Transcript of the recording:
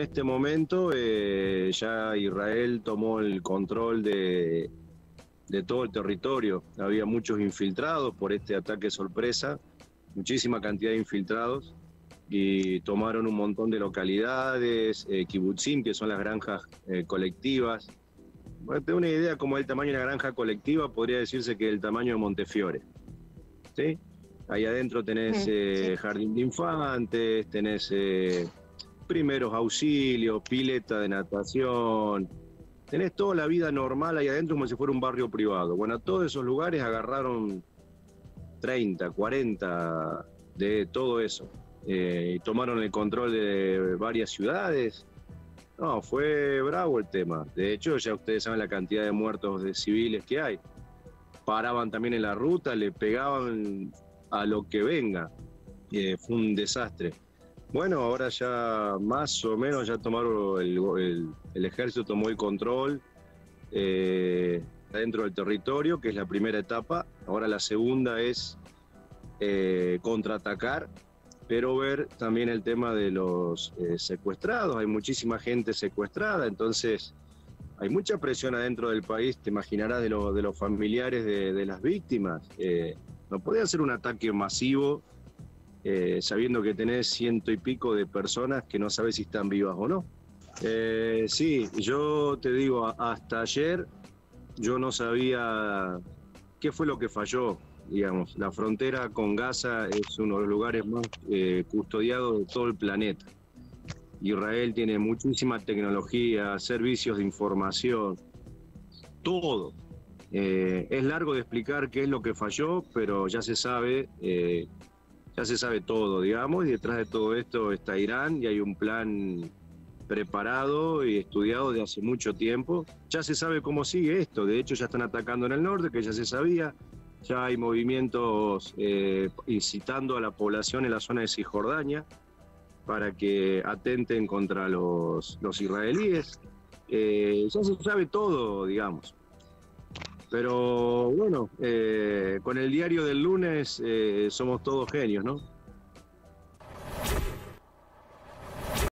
este momento eh, ya Israel tomó el control de, de todo el territorio. Había muchos infiltrados por este ataque sorpresa, muchísima cantidad de infiltrados y tomaron un montón de localidades, eh, kibutzim, que son las granjas eh, colectivas. Bueno, tengo una idea como el tamaño de una granja colectiva, podría decirse que el tamaño de Montefiore. ¿sí? Ahí adentro tenés eh, jardín de infantes, tenés primeros auxilios, pileta de natación, tenés toda la vida normal ahí adentro como si fuera un barrio privado. Bueno, a todos esos lugares agarraron 30, 40 de todo eso. Eh, y tomaron el control de varias ciudades. No, fue bravo el tema. De hecho, ya ustedes saben la cantidad de muertos de civiles que hay. Paraban también en la ruta, le pegaban a lo que venga. Eh, fue un desastre. Bueno, ahora ya más o menos ya tomaron el, el, ejército tomó el control eh, dentro del territorio, que es la primera etapa. Ahora la segunda es eh, contraatacar, pero ver también el tema de los eh, secuestrados. Hay muchísima gente secuestrada, entonces hay mucha presión adentro del país, te imaginarás, de, de los familiares de, las víctimas. Eh, no puede hacer un ataque masivo eh, sabiendo que tenés ciento y pico de personas que no sabes si están vivas o no. Eh, sí, yo te digo, hasta ayer yo no sabía qué fue lo que falló. Digamos, la frontera con Gaza es uno de los lugares más eh, custodiados de todo el planeta. Israel tiene muchísima tecnología, servicios de información, todo. Es largo de explicar qué es lo que falló, pero ya se sabe ya se sabe todo, digamos, y detrás de todo esto está Irán y hay un plan preparado y estudiado de hace mucho tiempo. Ya se sabe cómo sigue esto, de hecho ya están atacando en el norte, que ya se sabía, ya hay movimientos eh, incitando a la población en la zona de Cisjordania para que atenten contra los, israelíes. Eh, ya se sabe todo, digamos. Pero bueno, eh, con el diario del lunes eh, somos todos genios, ¿no?